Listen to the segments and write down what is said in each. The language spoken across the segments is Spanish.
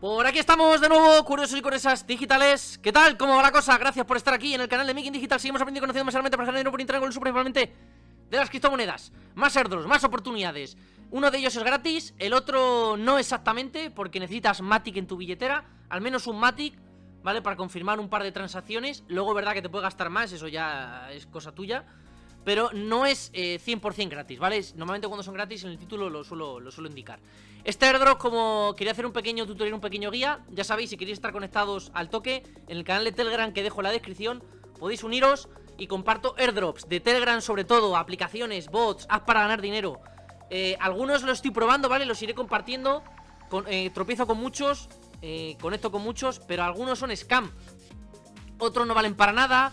Por aquí estamos de nuevo, curiosos y con esas digitales. ¿Qué tal? ¿Cómo va la cosa? Gracias por estar aquí en el canal de Making Digital. Seguimos aprendiendo y conociendo más realmente para generar por internet con el principalmente de las criptomonedas. Más airdrops, más oportunidades. Uno de ellos es gratis, el otro no exactamente Porque necesitas Matic en tu billetera Al menos un Matic, ¿vale? Para confirmar un par de transacciones. Luego, verdad que te puede gastar más, eso ya es cosa tuya pero no es eh, 100% gratis, ¿vale? Normalmente cuando son gratis en el título lo suelo, lo suelo indicar Este airdrop, como quería hacer un pequeño tutorial, un pequeño guía Ya sabéis, si queréis estar conectados al toque En el canal de Telegram que dejo en la descripción Podéis uniros y comparto airdrops De Telegram sobre todo, aplicaciones, bots, apps para ganar dinero eh, Algunos los estoy probando, ¿vale? Los iré compartiendo con, eh, Tropiezo con muchos, eh, conecto con muchos Pero algunos son scam Otros no valen para nada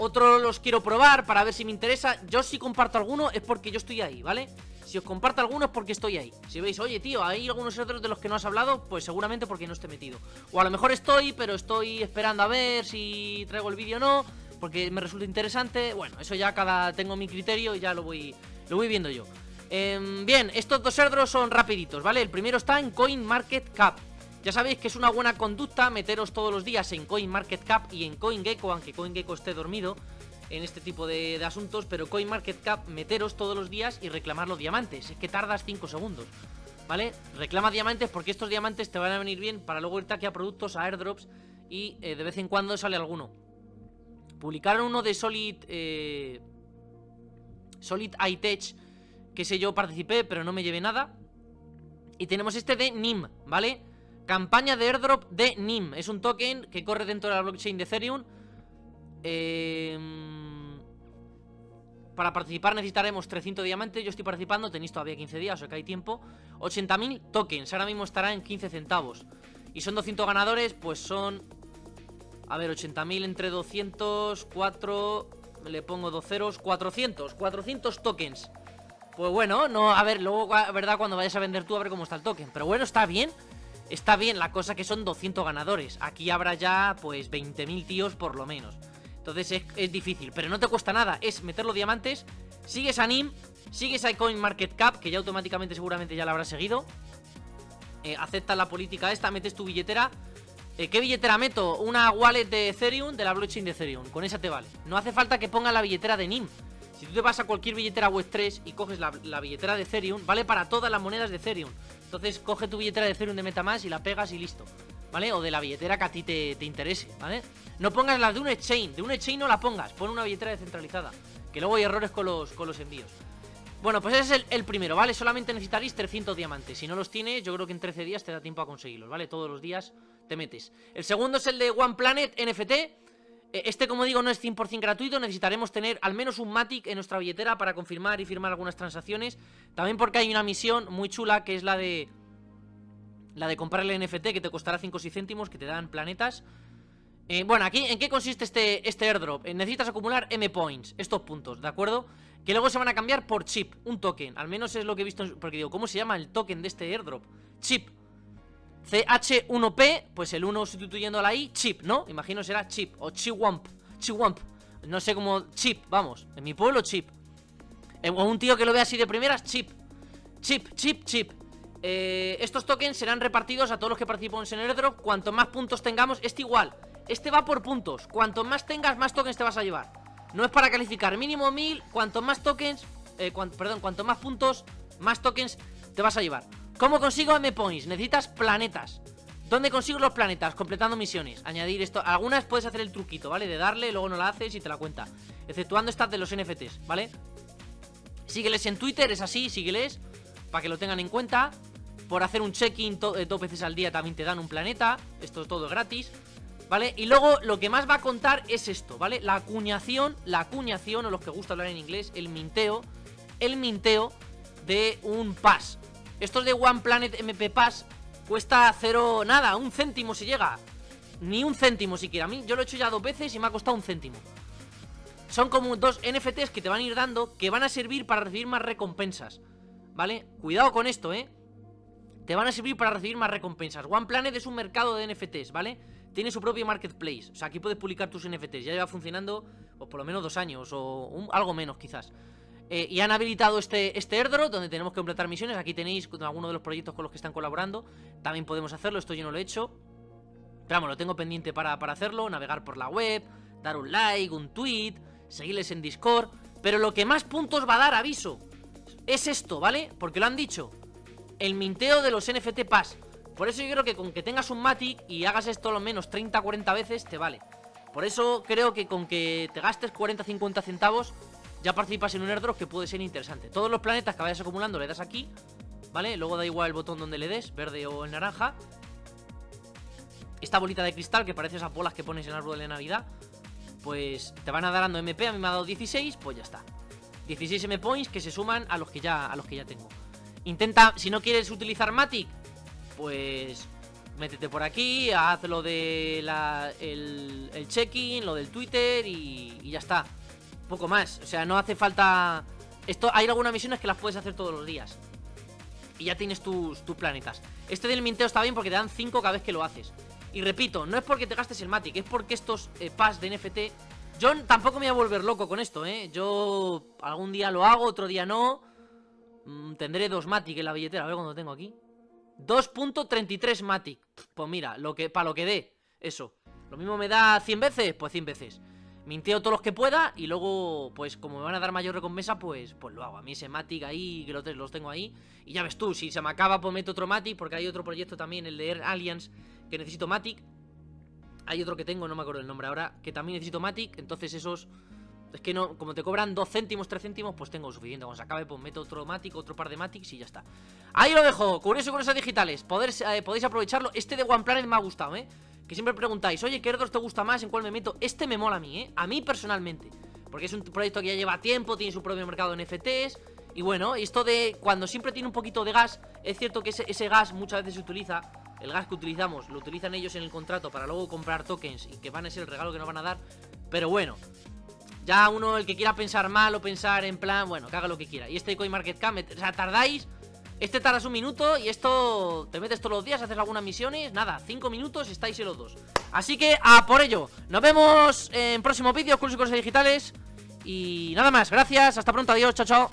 otros los quiero probar para ver si me interesa. Yo si comparto alguno es porque yo estoy ahí, ¿vale? Si os comparto alguno es porque estoy ahí. Si veis, oye tío, hay algunos otros de los que no has hablado Pues seguramente porque no esté metido. O a lo mejor estoy, pero estoy esperando a ver si traigo el vídeo o no Porque me resulta interesante. Bueno, eso ya cada... tengo mi criterio y ya lo voy, lo voy viendo yo. Eh, Bien, estos dos airdrops son rapiditos, ¿vale? El primero está en CoinMarketCap ya sabéis que es una buena conducta meteros todos los días en CoinMarketCap y en CoinGecko, aunque CoinGecko esté dormido en este tipo de, asuntos, pero CoinMarketCap meteros todos los días y reclamar los diamantes. Es que tardas 5 segundos, ¿vale? Reclama diamantes porque estos diamantes te van a venir bien para luego irte aquí a productos, a airdrops y eh, de vez en cuando sale alguno. Publicaron uno de Solid... Eh, Solid iTech, que sé yo, participé, pero no me llevé nada. Y tenemos este de NIM, ¿vale? Campaña de airdrop de NIM. Es un token que corre dentro de la blockchain de Ethereum. Eh, Para participar necesitaremos 300 diamantes. Yo estoy participando, tenéis todavía 15 días O sea que hay tiempo. 80.000 tokens, ahora mismo estará en 15 centavos. Y son 200 ganadores, pues son A ver, 80.000 entre 200 4 Le pongo dos ceros, 400 400 tokens. Pues bueno, no, a ver, luego, verdad, cuando vayas a vender tú A ver cómo está el token. Pero bueno, está bien Está bien, la cosa que son 200 ganadores. Aquí habrá ya, pues, 20.000 tíos por lo menos. Entonces es, difícil Pero no te cuesta nada, es meter los diamantes Sigues a NIM, sigues a CoinMarketCap Que ya automáticamente seguramente ya la habrás seguido. Eh, Aceptas la política esta, metes tu billetera. Eh, ¿Qué billetera meto? Una wallet de Ethereum, de la blockchain de Ethereum. Con esa te vale. No hace falta que ponga la billetera de NIM Si tú te vas a cualquier billetera Web3 y coges la, la billetera de Ethereum Vale para todas las monedas de Ethereum entonces coge tu billetera de Ethereum de Metamask y la pegas y listo ¿Vale? O de la billetera que a ti te, interese, ¿vale? No pongas la de un exchange, de un exchange no la pongas Pon una billetera descentralizada Que luego hay errores con los, con los envíos Bueno, pues ese es el, primero, ¿vale? Solamente necesitaréis 300 diamantes Si no los tienes, yo creo que en 13 días te da tiempo a conseguirlos, ¿vale? Todos los días te metes El segundo es el de One Planet NFT este, como digo, no es 100% gratuito Necesitaremos tener al menos un Matic en nuestra billetera Para confirmar y firmar algunas transacciones También porque hay una misión muy chula Que es la de la de comprar el NFT que te costará 5 o 6 céntimos, que te dan planetas. Eh, bueno, aquí, ¿en qué consiste este, este airdrop? Eh, necesitas acumular M-Points, estos puntos, ¿de acuerdo? Que luego se van a cambiar por chip, un token. Al menos es lo que he visto, porque digo, ¿cómo se llama el token de este airdrop? Chip. CH1P, pues el 1 sustituyendo la I, chip, ¿no? Imagino será chip, o chiwamp, chiwamp. No sé cómo, chip, vamos, en mi pueblo chip. Eh, o un tío que lo vea así de primeras, chip. Chip, chip, chip. Eh, estos tokens serán repartidos a todos los que participamos en el airdrop Cuanto más puntos tengamos, este igual Este va por puntos, cuanto más tengas, más tokens te vas a llevar No es para calificar, mínimo mil Cuanto más tokens, eh, perdón, cuanto más puntos Más tokens te vas a llevar ¿Cómo consigo M-Points? Necesitas planetas ¿Dónde consigo los planetas? Completando misiones Añadir esto, algunas puedes hacer el truquito, ¿vale? De darle, luego no la haces y te la cuenta Exceptuando estas de los NFTs, ¿vale? Sígueles en Twitter, es así, sígueles Para que lo tengan en cuenta por hacer un check-in eh, dos veces al día también te dan un planeta. Esto es todo gratis. ¿Vale? Y luego lo que más va a contar es esto, ¿vale? La acuñación, la acuñación, o los que gusta hablar en inglés, el minteo, el minteo de un pass. Esto es de One Planet MP Pass cuesta cero, nada, un céntimo si llega. Ni un céntimo siquiera. A mí yo lo he hecho ya dos veces y me ha costado un céntimo. Son como dos NFTs que te van a ir dando que van a servir para recibir más recompensas. ¿Vale? Cuidado con esto, ¿eh? te van a servir para recibir más recompensas. OnePlanet es un mercado de NFTs, ¿vale? Tiene su propio marketplace. O sea, aquí puedes publicar tus NFTs. Ya lleva funcionando, o por lo menos dos años, o algo menos quizás. Eh, y han habilitado este, este airdrop donde tenemos que completar misiones. Aquí tenéis algunos de los proyectos con los que están colaborando. También podemos hacerlo, esto yo no lo he hecho. Pero vamos, lo tengo pendiente para, para hacerlo. Navegar por la web, dar un like, un tweet, seguirles en Discord. Pero lo que más puntos va a dar, aviso, es esto, ¿vale? Porque lo han dicho. El minteo de los NFT Pass. Por eso yo creo que con que tengas un Matic y hagas esto lo menos 30-40 veces, te vale. Por eso creo que con que te gastes 40-50 centavos, ya participas en un airdrop que puede ser interesante. Todos los planetas que vayas acumulando le das aquí, ¿vale? Luego da igual el botón donde le des, verde o el naranja. Esta bolita de cristal que parece esas bolas que pones en el árbol de Navidad, pues te van a dar dando MP, a mí me ha dado 16, pues ya está. 16 M points que se suman a los que ya, a los que ya tengo. Intenta, si no quieres utilizar Matic, pues métete por aquí, haz lo de la, el, el check-in, lo del Twitter y, y ya está. Poco más, o sea, no hace falta... Esto, hay algunas misiones que las puedes hacer todos los días. Y ya tienes tus, tus planetas. Este del minteo está bien porque te dan 5 cada vez que lo haces. Y repito, no es porque te gastes el Matic, es porque estos eh, de NFT... Yo tampoco me voy a volver loco con esto, ¿eh? Yo algún día lo hago, otro día no. Mm, tendré dos Matic en la billetera, a ver cuando tengo aquí. 2.33 Matic. Pues mira, lo que, para lo que dé, eso. Lo mismo me da 100 veces, pues 100 veces. Minteo todos los que pueda y luego, pues como me van a dar mayor recompensa, pues, pues lo hago. A mí ese Matic ahí, que los tengo ahí. Y ya ves tú, si se me acaba, pues meto otro Matic, porque hay otro proyecto también, el de Air Alliance, que necesito Matic. Hay otro que tengo, no me acuerdo el nombre ahora, que también necesito Matic. Entonces esos... Es que no, como te cobran 2 céntimos, 3 céntimos, pues tengo suficiente. Cuando se acabe, pues meto otro Matic, otro par de Matics y ya está. Ahí lo dejo, curioso con esas digitales. Poder, eh, podéis aprovecharlo. Este de One Planet me ha gustado, ¿eh? Que siempre preguntáis, oye, ¿qué airdrops te gusta más? ¿En cuál me meto? Este me mola a mí, ¿eh? A mí personalmente. Porque es un proyecto que ya lleva tiempo, tiene su propio mercado de NFTs. Y bueno, esto de cuando siempre tiene un poquito de gas, es cierto que ese, ese gas muchas veces se utiliza el gas que utilizamos lo utilizan ellos en el contrato para luego comprar tokens y que van a ser el regalo que nos van a dar. Pero bueno, ya uno, el que quiera pensar mal o pensar en plan, bueno, que haga lo que quiera. Y este CoinMarketCap, o sea, tardáis. Este tardas un minuto y esto te metes todos los días, haces algunas misiones. Nada, cinco minutos estáis en los dos. Así que a por ello. Nos vemos en próximo vídeo, cursos y cosas digitales. Y nada más, gracias, hasta pronto, adiós, chao, chao.